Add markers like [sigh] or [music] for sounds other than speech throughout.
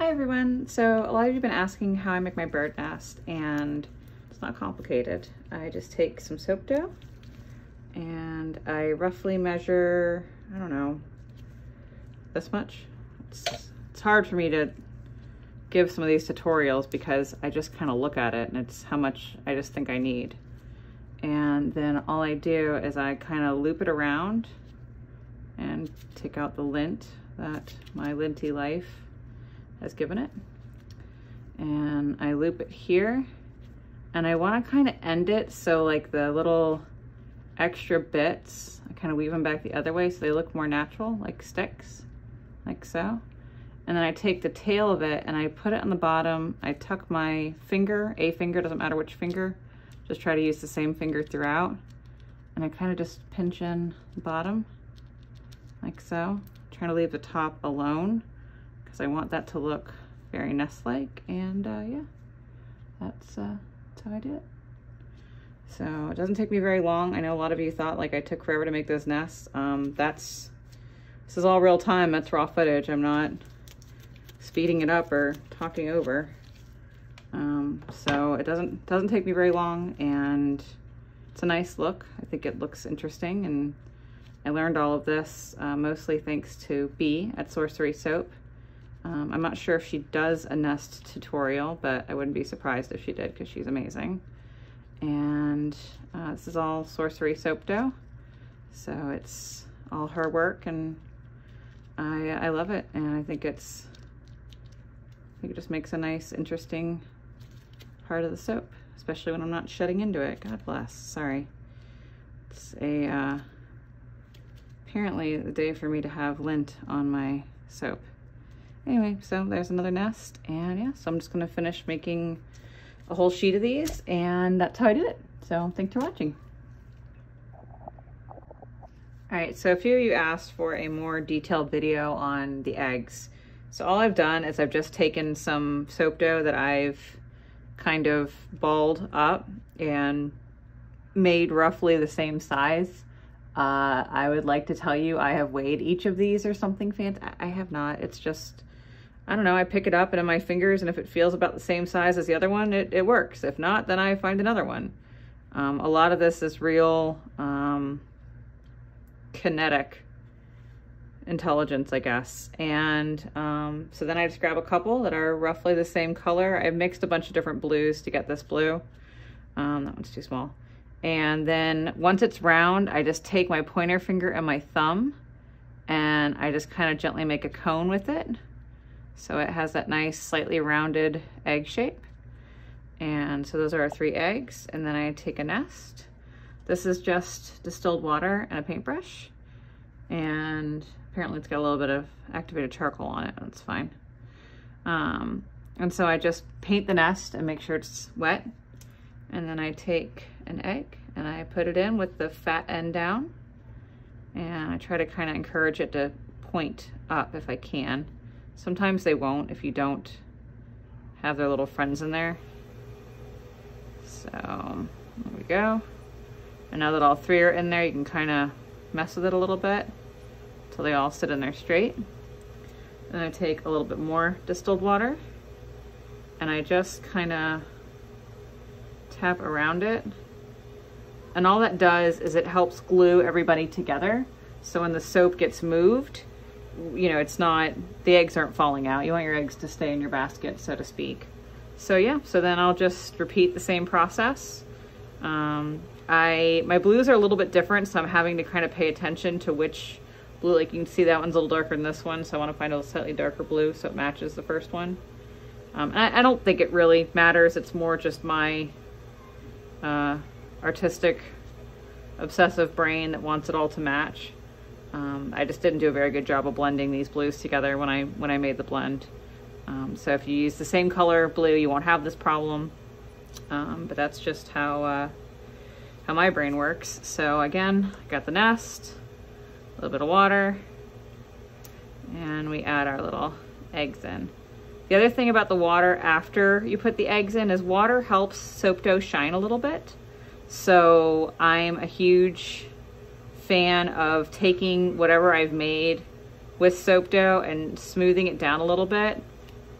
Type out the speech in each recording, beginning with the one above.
Hi everyone. So a lot of you have been asking how I make my bird nest and it's not complicated. I just take some soap dough and I roughly measure, I don't know, this much. It's, it's hard for me to give some of these tutorials because I just kind of look at it and it's how much I just think I need. And then all I do is I kind of loop it around and take out the lint that my linty life has given it. And I loop it here and I want to kind of end it so like the little extra bits, I kind of weave them back the other way so they look more natural, like sticks, like so. And then I take the tail of it and I put it on the bottom. I tuck my finger, a finger, doesn't matter which finger, just try to use the same finger throughout. And I kind of just pinch in the bottom, like so. Trying to leave the top alone because I want that to look very nest-like. And uh, yeah, that's, uh, that's how I do it. So it doesn't take me very long. I know a lot of you thought like I took forever to make those nests. Um, that's, this is all real time. That's raw footage. I'm not speeding it up or talking over. Um, so it doesn't, doesn't take me very long and it's a nice look. I think it looks interesting and I learned all of this uh, mostly thanks to B at Sorcery Soap. Um, I'm not sure if she does a nest tutorial, but I wouldn't be surprised if she did because she's amazing. And uh, this is all Sorcery Soap Dough. So it's all her work and I, I love it. And I think it's, I think it just makes a nice, interesting part of the soap, especially when I'm not shedding into it. God bless, sorry. It's a, uh, apparently the day for me to have lint on my soap. Anyway, so there's another nest and yeah, so I'm just gonna finish making a whole sheet of these and that's how I did it. So thanks for watching. All right, so a few of you asked for a more detailed video on the eggs. So all I've done is I've just taken some soap dough that I've kind of balled up and made roughly the same size. Uh, I would like to tell you I have weighed each of these or something fancy. I have not. It's just I don't know, I pick it up and in my fingers and if it feels about the same size as the other one, it, it works. If not, then I find another one. Um, a lot of this is real um, kinetic intelligence, I guess. And um, so then I just grab a couple that are roughly the same color. I've mixed a bunch of different blues to get this blue. Um, that one's too small. And then once it's round, I just take my pointer finger and my thumb and I just kind of gently make a cone with it. So it has that nice slightly rounded egg shape. And so those are our three eggs. And then I take a nest. This is just distilled water and a paintbrush. And apparently it's got a little bit of activated charcoal on it. That's fine. Um, and so I just paint the nest and make sure it's wet. And then I take an egg and I put it in with the fat end down. And I try to kind of encourage it to point up if I can. Sometimes they won't if you don't have their little friends in there. So there we go. And now that all three are in there, you can kind of mess with it a little bit until they all sit in there straight. Then I take a little bit more distilled water and I just kind of tap around it. And all that does is it helps glue everybody together. So when the soap gets moved, you know, it's not, the eggs aren't falling out. You want your eggs to stay in your basket, so to speak. So yeah, so then I'll just repeat the same process. Um, I, my blues are a little bit different, so I'm having to kind of pay attention to which blue, like you can see that one's a little darker than this one, so I want to find a slightly darker blue so it matches the first one. Um, I, I, don't think it really matters. It's more just my uh, artistic, obsessive brain that wants it all to match. Um, I just didn't do a very good job of blending these blues together when I when I made the blend. Um, so if you use the same color blue, you won't have this problem. Um, but that's just how uh, how my brain works. So again, I got the nest, a little bit of water, and we add our little eggs in. The other thing about the water after you put the eggs in is water helps soap dough shine a little bit. So I'm a huge fan of taking whatever I've made with soap dough and smoothing it down a little bit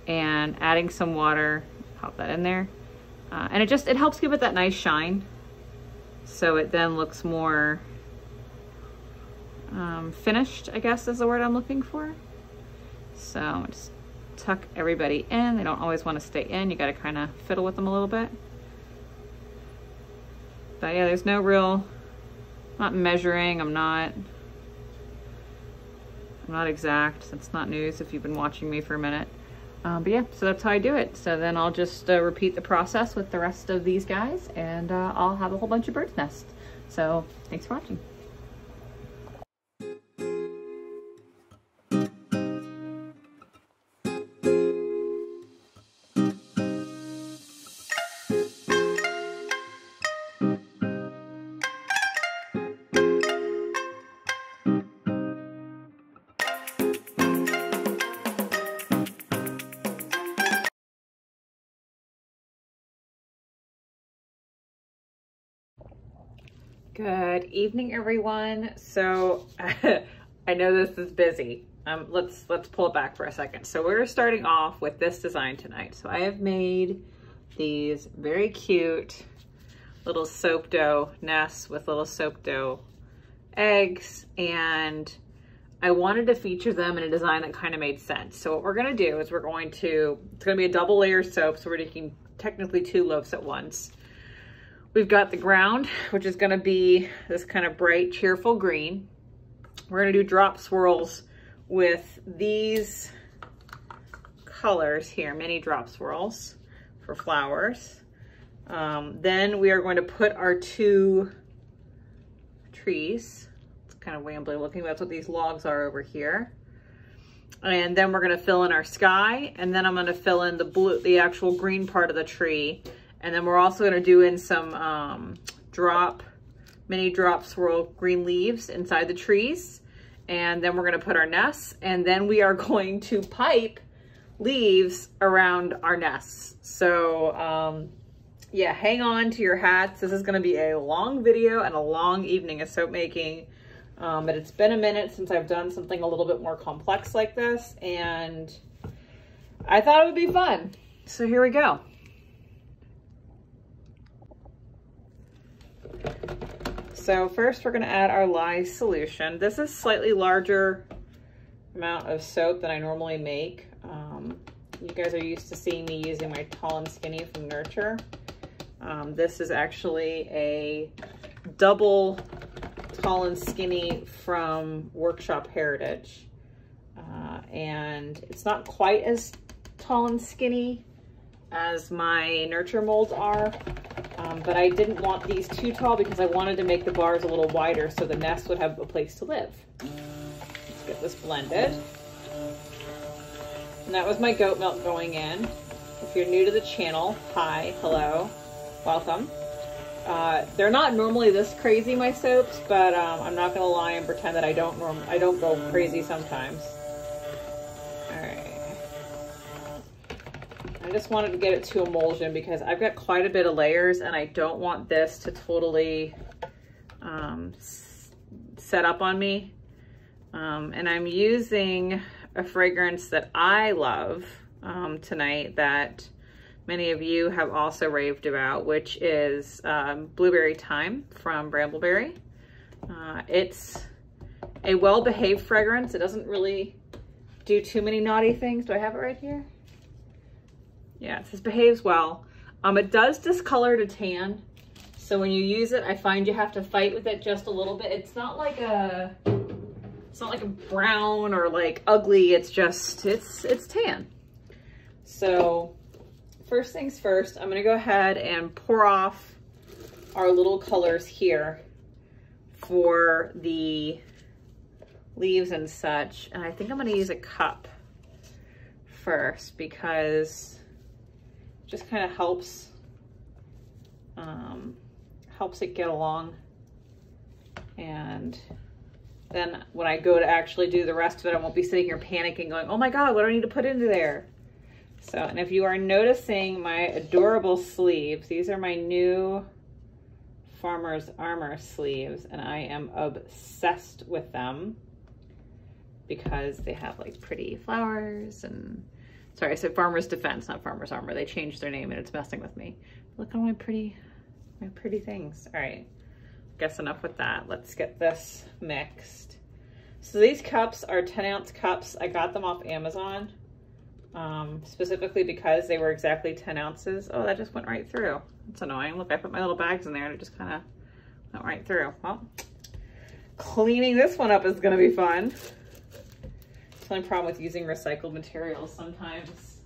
and adding some water, pop that in there. Uh, and it just, it helps give it that nice shine. So it then looks more um, finished, I guess is the word I'm looking for. So just tuck everybody in. They don't always want to stay in. You got to kind of fiddle with them a little bit. But yeah, there's no real, not measuring. I'm not, I'm not exact. That's not news if you've been watching me for a minute. Um, but yeah, so that's how I do it. So then I'll just uh, repeat the process with the rest of these guys and uh, I'll have a whole bunch of bird's nests. So thanks for watching. Good evening, everyone. So [laughs] I know this is busy. Um, let's let's pull it back for a second. So we're starting off with this design tonight. So I have made these very cute little soap dough nests with little soap dough eggs and I wanted to feature them in a design that kind of made sense. So what we're gonna do is we're going to, it's gonna be a double layer soap, so we're taking technically two loaves at once. We've got the ground, which is gonna be this kind of bright, cheerful green. We're gonna do drop swirls with these colors here, mini drop swirls for flowers. Um, then we are going to put our two trees. It's kind of wambly looking. That's what these logs are over here. And then we're gonna fill in our sky, and then I'm gonna fill in the blue, the actual green part of the tree. And then we're also gonna do in some um, drop, mini drop swirl green leaves inside the trees. And then we're gonna put our nests and then we are [laughs] going to pipe leaves around our nests. So um, yeah, hang on to your hats. This is gonna be a long video and a long evening of soap making. Um, but it's been a minute since I've done something a little bit more complex like this and I thought it would be fun. So here we go. So first we're gonna add our lye solution. This is slightly larger amount of soap than I normally make. Um, you guys are used to seeing me using my Tall and Skinny from Nurture. Um, this is actually a double Tall and Skinny from Workshop Heritage. Uh, and it's not quite as tall and skinny as my Nurture molds are, um, but I didn't want these too tall because I wanted to make the bars a little wider so the nest would have a place to live. Let's get this blended. And that was my goat milk going in. If you're new to the channel, hi, hello, welcome. Uh, they're not normally this crazy, my soaps, but um, I'm not gonna lie and pretend that I don't norm I don't go crazy sometimes. I just wanted to get it to emulsion because I've got quite a bit of layers and I don't want this to totally um, set up on me. Um, and I'm using a fragrance that I love um, tonight that many of you have also raved about, which is um, Blueberry Thyme from Brambleberry. Uh, it's a well-behaved fragrance. It doesn't really do too many naughty things. Do I have it right here? Yeah, it says behaves well. Um, it does discolor to tan. So when you use it, I find you have to fight with it just a little bit. It's not like a, it's not like a brown or like ugly. It's just, it's, it's tan. So first things first, I'm gonna go ahead and pour off our little colors here for the leaves and such. And I think I'm gonna use a cup first because just kind of helps um, helps it get along. And then when I go to actually do the rest of it I won't be sitting here panicking going oh my god what do I need to put into there? So and if you are noticing my adorable sleeves these are my new Farmer's Armor sleeves and I am obsessed with them because they have like pretty flowers and Sorry, I said Farmer's Defense, not Farmer's Armor. They changed their name and it's messing with me. Look at my pretty, my pretty things. All right, guess enough with that. Let's get this mixed. So these cups are 10 ounce cups. I got them off Amazon um, specifically because they were exactly 10 ounces. Oh, that just went right through. That's annoying. Look, I put my little bags in there and it just kind of went right through. Well, cleaning this one up is gonna be fun. Only problem with using recycled materials sometimes.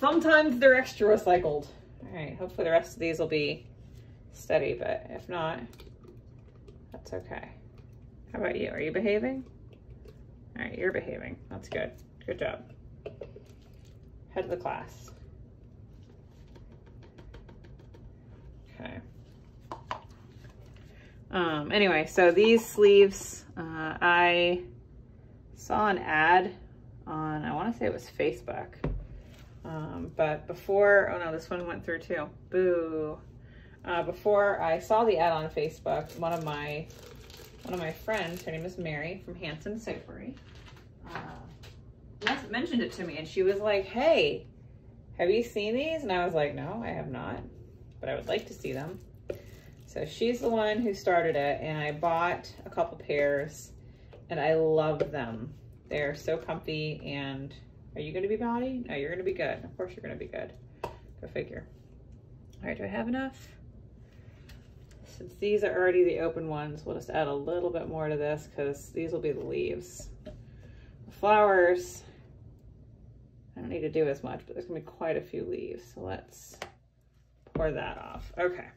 Sometimes they're extra recycled. All right, hopefully the rest of these will be steady, but if not, that's okay. How about you? Are you behaving? All right, you're behaving. That's good. Good job. Head of the class. Okay. Um, anyway, so these sleeves, uh, I saw an ad on, I want to say it was Facebook. Um, but before, oh no, this one went through too. Boo. Uh, before I saw the ad on Facebook, one of my one of my friends, her name is Mary from Hanson Soapery, uh, mentioned it to me and she was like, hey, have you seen these? And I was like, no, I have not, but I would like to see them. So she's the one who started it and I bought a couple pairs and I love them. They're so comfy and are you gonna be body? No, you're gonna be good. Of course you're gonna be good. Go figure. All right, do I have enough? Since these are already the open ones, we'll just add a little bit more to this because these will be the leaves. The flowers, I don't need to do as much, but there's gonna be quite a few leaves. So let's pour that off. Okay.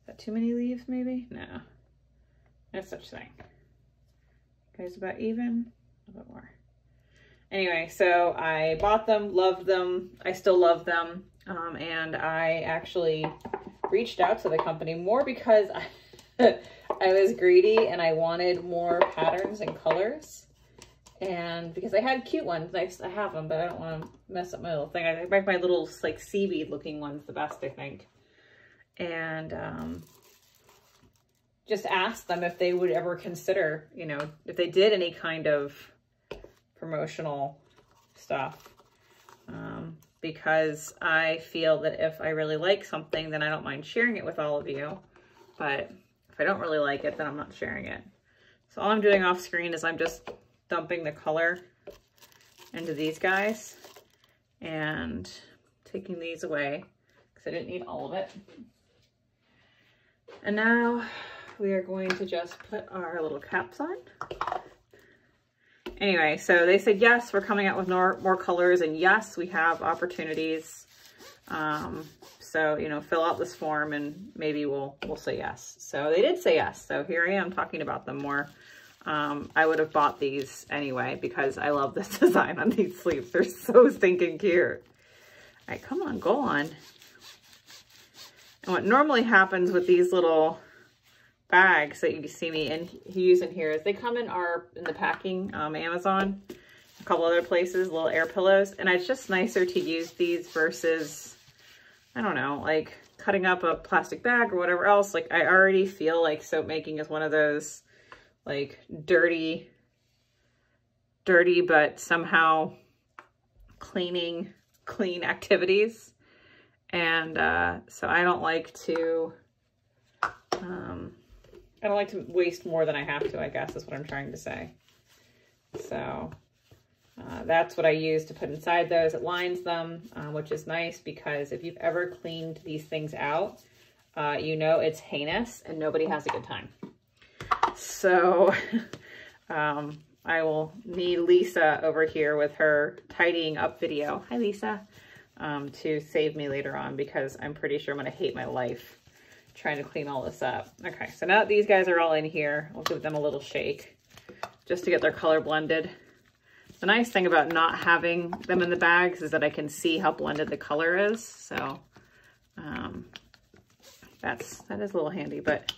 Is that too many leaves maybe? No, no such thing. Guys about even, a little bit more. Anyway, so I bought them, loved them. I still love them. Um, and I actually reached out to the company more because I, [laughs] I was greedy and I wanted more patterns and colors. And because I had cute ones, I, I have them, but I don't want to mess up my little thing. I like my little like seaweed looking ones the best, I think. And um, just ask them if they would ever consider, you know, if they did any kind of promotional stuff. Um, because I feel that if I really like something, then I don't mind sharing it with all of you. But if I don't really like it, then I'm not sharing it. So all I'm doing off screen is I'm just dumping the color into these guys and taking these away because I didn't need all of it. And now we are going to just put our little caps on. Anyway, so they said, yes, we're coming out with more, more colors and yes, we have opportunities. Um, so, you know, fill out this form and maybe we'll, we'll say yes. So they did say yes. So here I am talking about them more. Um, I would have bought these anyway because I love this [laughs] design on these sleeves. They're so stinking cute. All right, come on, go on. And what normally happens with these little bags that you see me and in using here is they come in our in the packing um, Amazon, a couple other places, little air pillows, and it's just nicer to use these versus, I don't know, like cutting up a plastic bag or whatever else. Like I already feel like soap making is one of those like dirty, dirty, but somehow cleaning, clean activities. And uh, so I don't like to, um, I don't like to waste more than I have to, I guess is what I'm trying to say. So uh, that's what I use to put inside those. It lines them, uh, which is nice because if you've ever cleaned these things out, uh, you know it's heinous and nobody has a good time. So [laughs] um, I will need Lisa over here with her tidying up video. Hi, Lisa. Um, to save me later on because I'm pretty sure I'm going to hate my life trying to clean all this up. Okay, so now that these guys are all in here, I'll give them a little shake just to get their color blended. The nice thing about not having them in the bags is that I can see how blended the color is. So um, that's, that is a little handy, but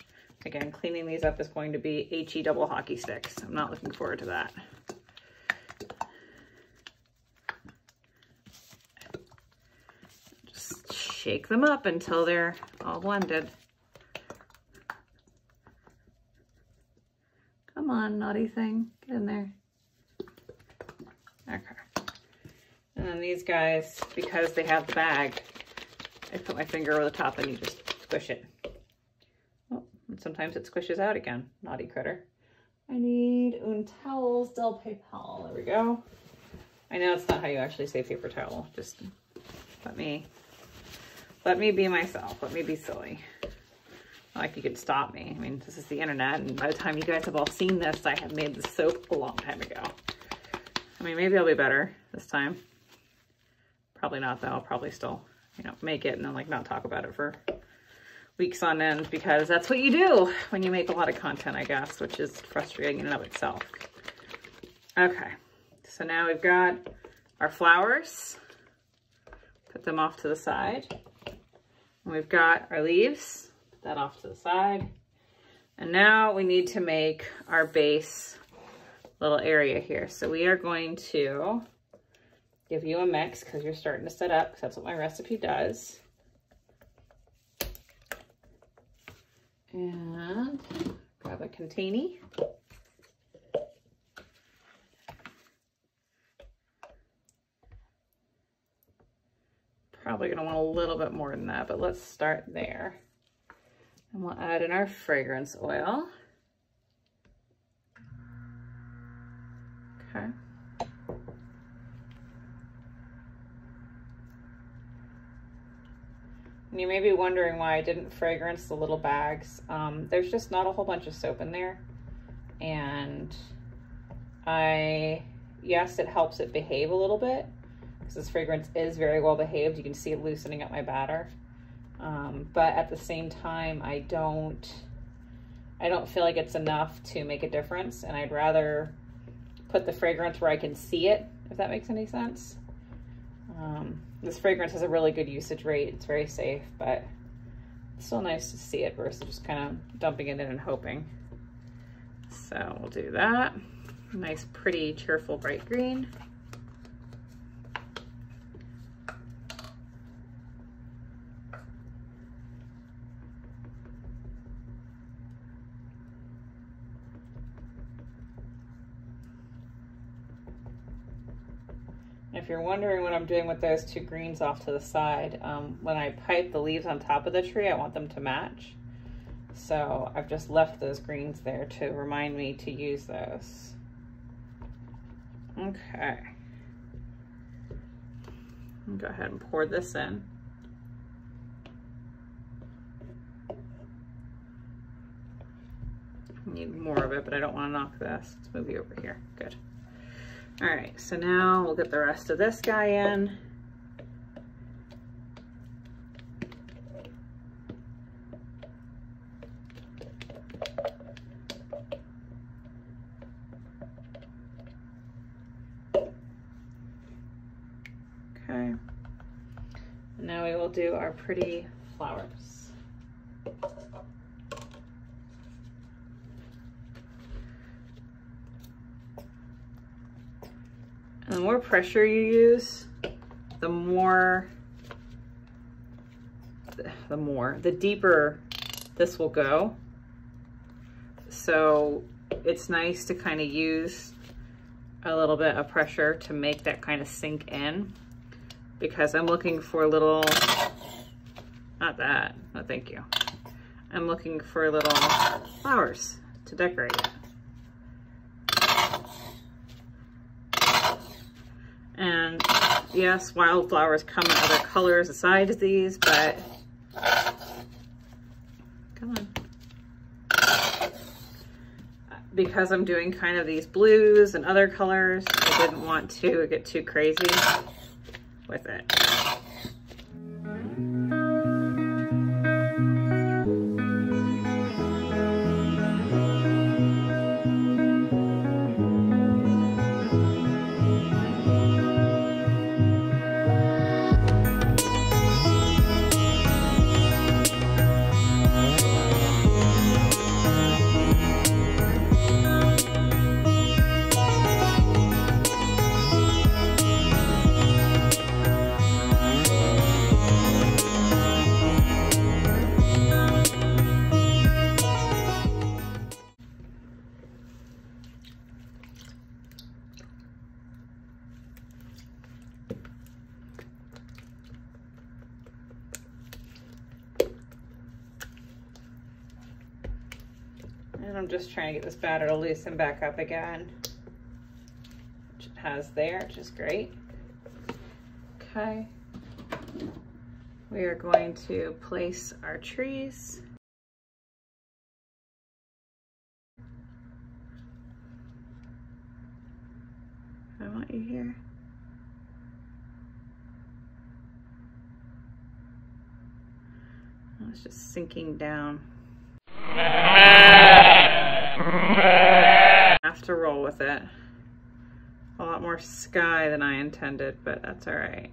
again, cleaning these up is going to be HE double hockey sticks. I'm not looking forward to that. Just shake them up until they're all blended. On, naughty thing. Get in there. Okay. And then these guys, because they have the bag, I put my finger over the top and you just squish it. Oh, and sometimes it squishes out again, naughty critter. I need un towels del papel. There we go. I know it's not how you actually say paper towel. Just let me, let me be myself. Let me be silly. Like you could stop me. I mean, this is the internet, and by the time you guys have all seen this, I have made the soap a long time ago. I mean, maybe I'll be better this time. Probably not though. I'll probably still, you know, make it and then like not talk about it for weeks on end because that's what you do when you make a lot of content, I guess, which is frustrating in and of itself. Okay, so now we've got our flowers. Put them off to the side. And we've got our leaves. That off to the side. And now we need to make our base little area here. So we are going to give you a mix because you're starting to set up that's what my recipe does. And grab a container. Probably gonna want a little bit more than that, but let's start there. And we'll add in our fragrance oil. Okay. And you may be wondering why I didn't fragrance the little bags. Um, there's just not a whole bunch of soap in there. And I, yes, it helps it behave a little bit because this fragrance is very well behaved. You can see it loosening up my batter. Um, but at the same time, I don't, I don't feel like it's enough to make a difference. And I'd rather put the fragrance where I can see it, if that makes any sense. Um, this fragrance has a really good usage rate. It's very safe, but it's still nice to see it versus just kind of dumping it in and hoping. So we'll do that. Nice, pretty, cheerful, bright green. You're wondering what I'm doing with those two greens off to the side, um, when I pipe the leaves on top of the tree, I want them to match. So I've just left those greens there to remind me to use those. Okay. Go ahead and pour this in. Need more of it, but I don't want to knock this. Let's move you over here. Good. All right, so now we'll get the rest of this guy in. Okay. now we will do our pretty flowers. And the more pressure you use, the more, the more, the deeper this will go. So it's nice to kind of use a little bit of pressure to make that kind of sink in because I'm looking for little, not that, no thank you. I'm looking for little flowers to decorate it. And yes, wildflowers come in other colors besides these, but come on. Because I'm doing kind of these blues and other colors, I didn't want to get too crazy with it. Just trying to get this batter to loosen back up again. Which it has there, which is great. Okay. We are going to place our trees. I want you here. It's just sinking down. [laughs] Have to roll with it. A lot more sky than I intended, but that's all right.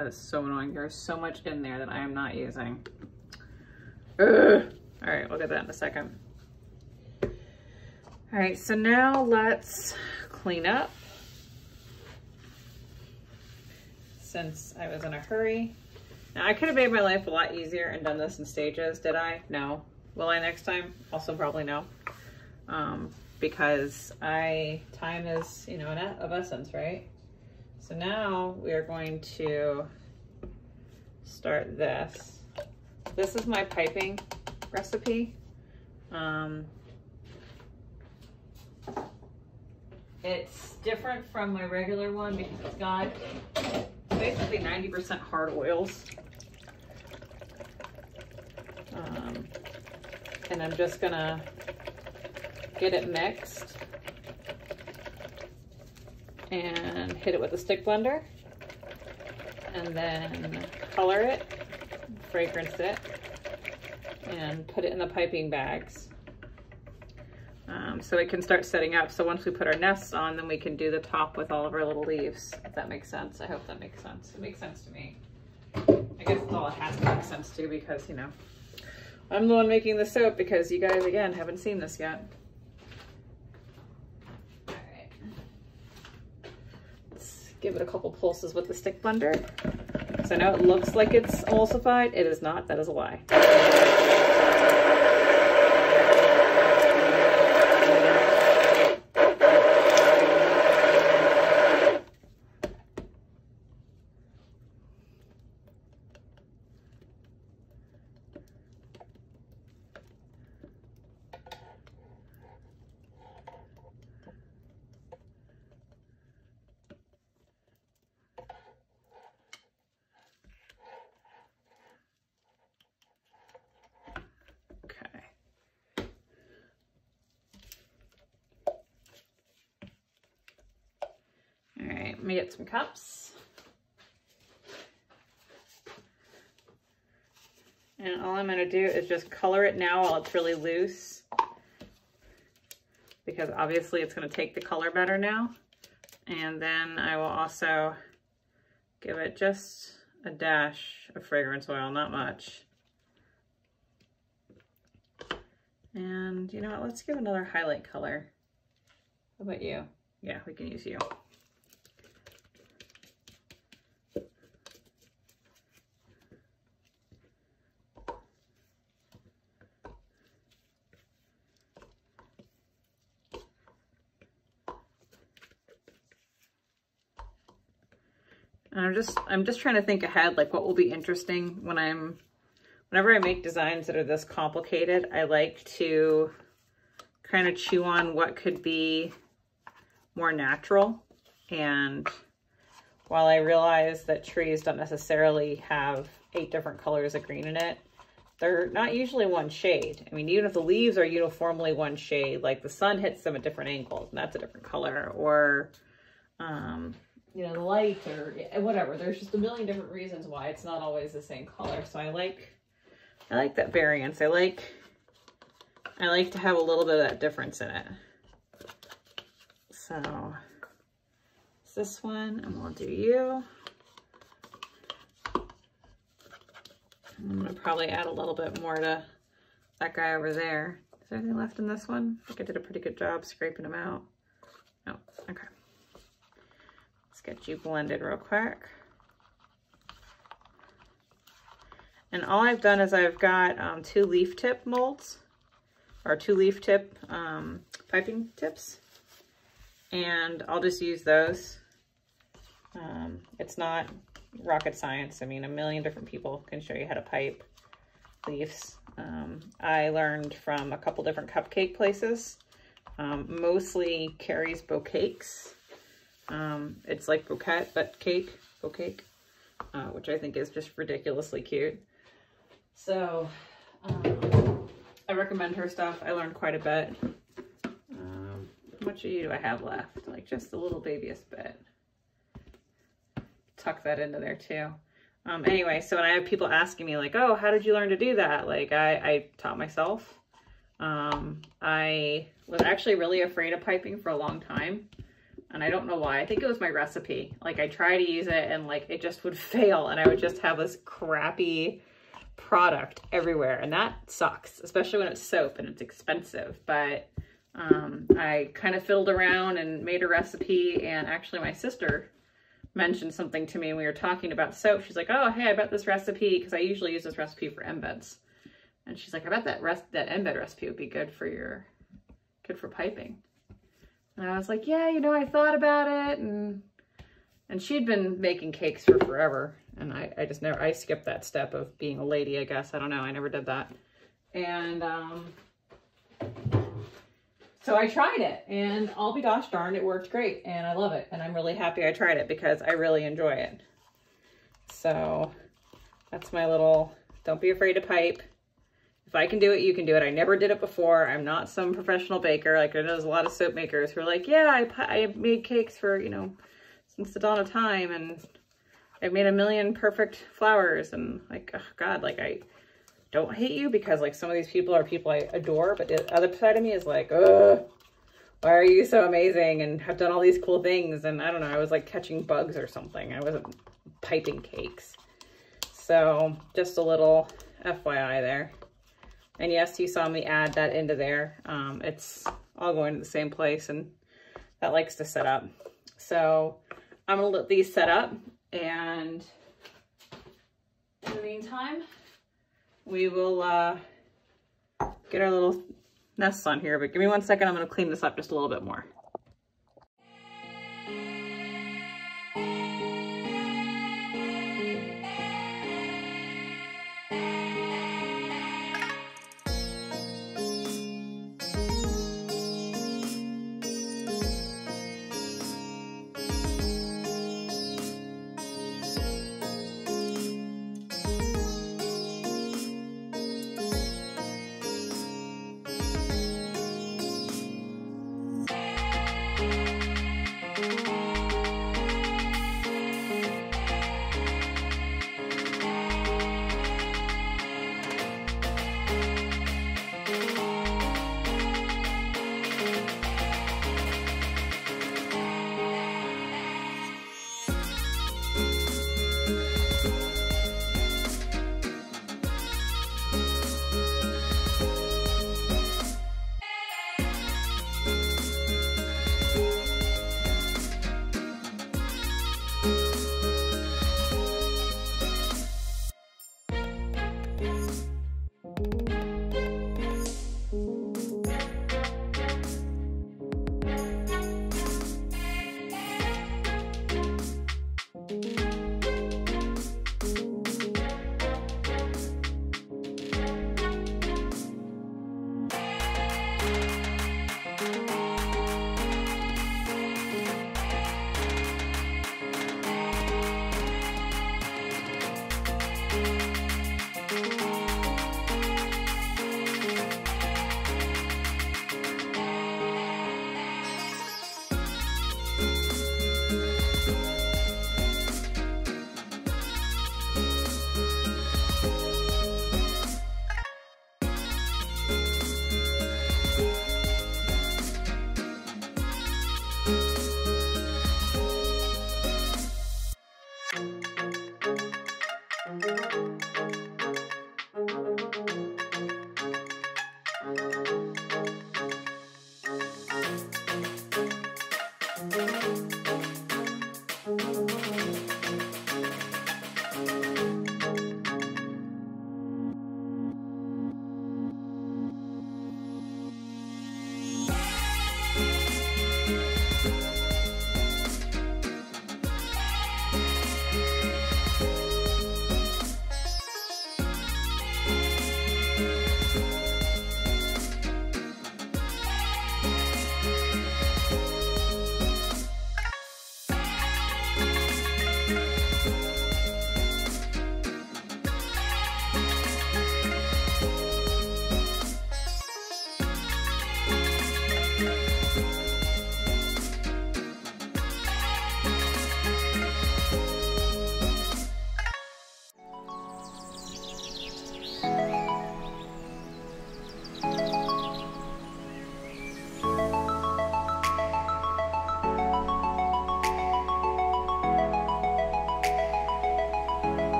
That is so annoying. There's so much in there that I am not using. Ugh. All right, we'll get that in a second. All right, so now let's clean up. Since I was in a hurry. Now I could have made my life a lot easier and done this in stages, did I? No. Will I next time? Also probably no. Um, because I, time is, you know, of essence, right? So now we are going to start this. This is my piping recipe. Um, it's different from my regular one because it's got basically 90% hard oils. Um, and I'm just gonna get it mixed and hit it with a stick blender and then color it, fragrance it, and put it in the piping bags. Um, so it can start setting up. So once we put our nests on, then we can do the top with all of our little leaves, if that makes sense. I hope that makes sense. It makes sense to me. I guess it's all it has to make sense to because, you know, I'm the one making the soap because you guys, again, haven't seen this yet. All right. Let's give it a couple pulses with the stick blender. So I know it looks like it's emulsified. It is not. That is a lie. Some cups. And all I'm gonna do is just color it now while it's really loose because obviously it's gonna take the color better now. And then I will also give it just a dash of fragrance oil, not much. And you know what, let's give another highlight color. How about you? Yeah, we can use you. And I'm just, I'm just trying to think ahead, like what will be interesting when I'm, whenever I make designs that are this complicated, I like to kind of chew on what could be more natural. And while I realize that trees don't necessarily have eight different colors of green in it, they're not usually one shade. I mean, even if the leaves are uniformly one shade, like the sun hits them at different angles, and that's a different color, or um, you know, the light or whatever. There's just a million different reasons why it's not always the same color. So I like, I like that variance. I like, I like to have a little bit of that difference in it. So it's this one, and we'll do you. I'm gonna probably add a little bit more to that guy over there. Is there anything left in this one? I think I did a pretty good job scraping them out. No, okay. Let's get you blended real quick. And all I've done is I've got um, two leaf tip molds or two leaf tip um, piping tips. And I'll just use those. Um, it's not rocket science. I mean, a million different people can show you how to pipe leaves. Um, I learned from a couple different cupcake places, um, mostly Carrie's Boucakes. Um, it's like bouquet, but cake, bouquet, uh, which I think is just ridiculously cute. So um, I recommend her stuff. I learned quite a bit. Um, how much of you do I have left? Like just the little babyest bit. Tuck that into there too. Um, anyway, so when I have people asking me like, oh, how did you learn to do that? Like I, I taught myself. Um, I was actually really afraid of piping for a long time and I don't know why. I think it was my recipe. Like I try to use it and like it just would [laughs] fail and I would just have this crappy product everywhere and that sucks, especially when it's soap and it's expensive. But um, I kind of fiddled around and made a recipe and actually my sister mentioned something to me and we were talking about soap. She's like, oh, hey, I bet this recipe, because I usually use this recipe for embeds. And she's like, I bet that rest that embed recipe would be good for your, good for piping. And I was like, yeah, you know, I thought about it. And and she'd been making cakes for forever. And I, I just never, I skipped that step of being a lady, I guess. I don't know. I never did that. And um, so I tried it and I'll be gosh darned, it worked great. And I love it. And I'm really happy I tried it because I really enjoy it. So that's my little, don't be afraid to pipe if I can do it, you can do it. I never did it before. I'm not some professional baker. Like I know there's a lot of soap makers who are like, yeah, I, I made cakes for, you know, since the dawn of time and I've made a million perfect flowers and like, oh God, like I don't hate you because like some of these people are people I adore, but the other side of me is like, ugh, why are you so amazing and have done all these cool things? And I don't know, I was like catching bugs or something. I wasn't piping cakes. So just a little FYI there. And yes, you saw me add that into there. Um, it's all going to the same place and that likes to set up. So I'm gonna let these set up and in the meantime, we will uh, get our little nests on here, but give me one second. I'm gonna clean this up just a little bit more.